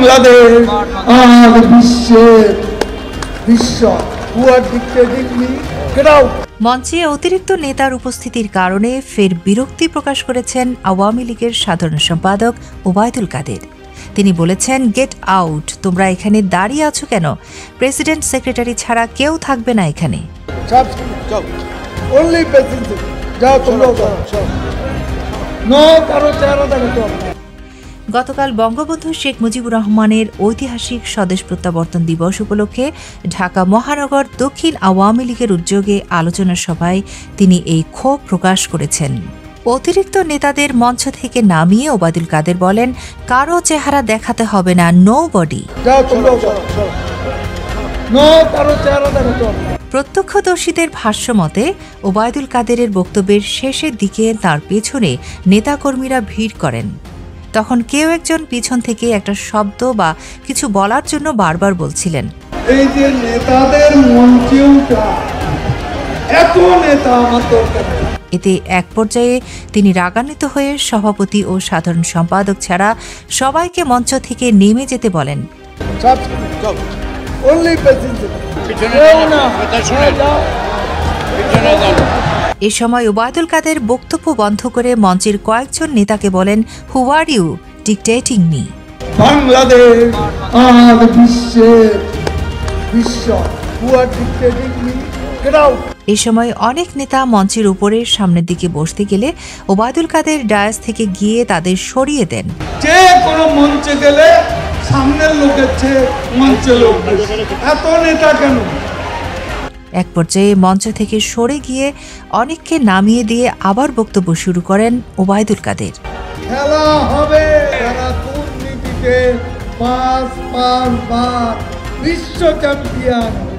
বাংলাদেশ আর বিশ্বের বিশ্ব। মঞ্চে অতিরিক্ত নেতার উপস্থিতির কারণে ফের বিরক্তি প্রকাশ করেছেন আওয়ামী লীগের সাধারণ সম্পাদক ওবায়দুল কাদের। তিনি বলেছেন গেট আউট তোমরা এখানে দাঁড়িয়ে আছো কেন? প্রেসিডেন্ট সেক্রেটারি ছাড়া কেউ থাকবে না এখানে। গতকাল বঙ্গবন্ধু শেখ মুজিবুর রহমানের ঐতিহাসিক স্বদেশ প্রত্যাবর্তন দিবস উপলক্ষে ঢাকা মহানগর দক্ষিণ আওয়ামী লীগের উদ্যোগে আলোচনা সভায় তিনি এই ক্ষোভ প্রকাশ করেছেন। অতিরিক্ত নেতাদের মঞ্চ থেকে নামিয়ে ওবায়দুল কাদের বলেন কারও চেহারা দেখাতে হবে না নো। বডি। প্রত্যক্ষদর্শীদের ভাষ্য মতে ওবায়দুল কাদেরের বক্তব্যের শেষের দিকে তার পেছনে নেতাকর্মীরা ভিড় করেন। তখন কেউ একজন পিছন থেকে একটা শব্দ বা কিছু বলার জন্য বারবার বলছিলেন। এই যে নেতাদের এত নেতা আমার দরকার এতে এক পর্যায়ে তিনি রাগান্বিত হয়ে সভাপতি ও সাধারণ সম্পাদক ছাড়া সবাইকে মঞ্চ থেকে নেমে যেতে বলেন। এ সময় ওবায়দুল কাদের বক্তব্য বন্ধ করে মঞ্চের কয়েকজন নেতাকে বলেন who are you dictating me Bangladesh আর বিশ্বের বিশ্ব হু আর ডিক্টেটিং মি এ সময় অনেক নেতা মঞ্চের উপরের সামনের দিকে বসতে গেলে ওবায়দুল কাদের ডায়াস থেকে গিয়ে তাদের সরিয়ে দেন। যে কোনো মঞ্চে গেলে সামনের লোকের চেয়ে মঞ্চে লোক এত নেতা কেন? এক পর্যায়ে মঞ্চ থেকে সরে গিয়ে অনেককে নামিয়ে দিয়ে আবার বক্তব্য শুরু করেন ওবায়দুল কাদের। খেলা হবে যারা দুর্নীতিতে পাঁচ পাঁচ বিশ্ব চ্যাম্পিয়ন।